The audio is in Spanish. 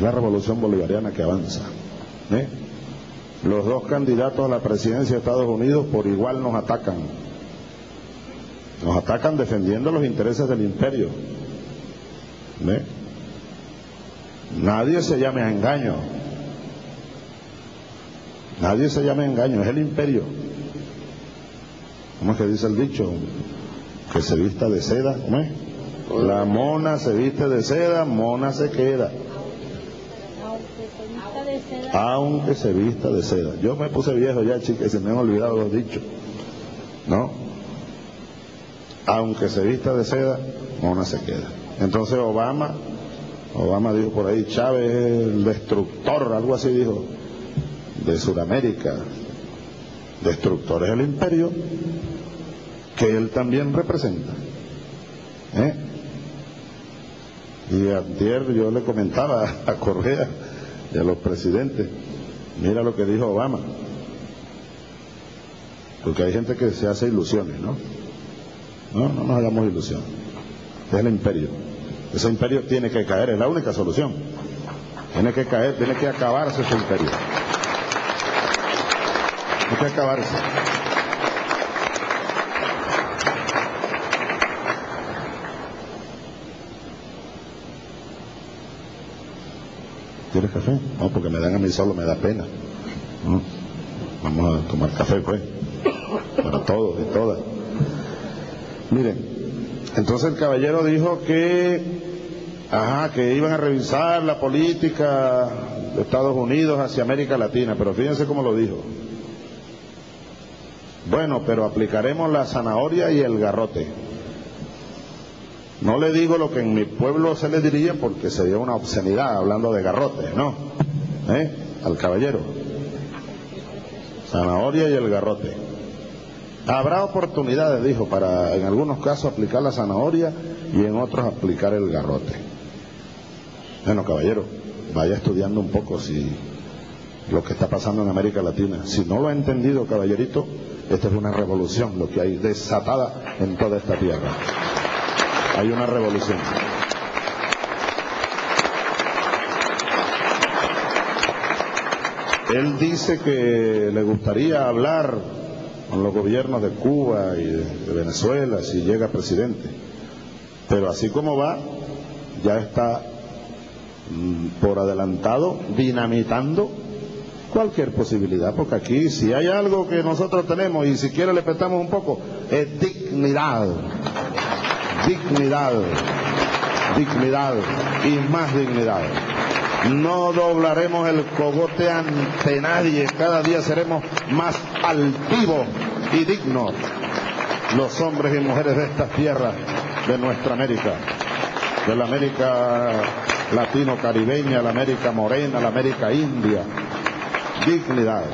la revolución bolivariana que avanza. ¿eh? Los dos candidatos a la presidencia de Estados Unidos por igual nos atacan. Nos atacan defendiendo los intereses del imperio. ¿eh? Nadie se llame a engaño. Nadie se llame a engaño, es el imperio. ¿Cómo es que dice el dicho? Que se vista de seda, ¿cómo es? La mona se viste de seda, mona se queda. Aunque se vista de seda. Yo me puse viejo ya, chicas, se me han olvidado los dichos. ¿No? Aunque se vista de seda, mona se queda. Entonces Obama, Obama dijo por ahí, Chávez es el destructor, algo así dijo, de Sudamérica. Destructor es el imperio que él también representa. ¿Eh? Y ayer yo le comentaba a Correa a los presidentes, mira lo que dijo Obama. Porque hay gente que se hace ilusiones, ¿no? No, no nos hagamos ilusiones. Es el imperio. Ese imperio tiene que caer, es la única solución. Tiene que caer, tiene que acabarse ese imperio. Tiene que acabarse. ¿Quieres café? No, porque me dan a mí solo, me da pena. Vamos a tomar café, pues. Para todos y todas. Miren, entonces el caballero dijo que, ajá, que iban a revisar la política de Estados Unidos hacia América Latina, pero fíjense cómo lo dijo. Bueno, pero aplicaremos la zanahoria y el garrote. No le digo lo que en mi pueblo se le diría porque sería una obscenidad hablando de garrote, ¿no? ¿Eh? Al caballero. Zanahoria y el garrote. Habrá oportunidades, dijo, para en algunos casos aplicar la zanahoria y en otros aplicar el garrote. Bueno, caballero, vaya estudiando un poco si lo que está pasando en América Latina. Si no lo ha entendido, caballerito, esta es una revolución, lo que hay desatada en toda esta tierra hay una revolución. Él dice que le gustaría hablar con los gobiernos de Cuba y de, Venezuela si llega presidente. Pero así como va, ya está mm, por adelantado dinamitando cualquier posibilidad, porque aquí si hay algo que nosotros tenemos y siquiera le prestamos un poco, es dignidad dignidad, dignidad y más dignidad. No doblaremos el cogote ante nadie, cada día seremos más altivos y dignos los hombres y mujeres de esta tierra, de nuestra América, de la América latino-caribeña, la América morena, la América india. Dignidad.